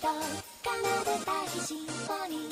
と奏でたいシンフォニー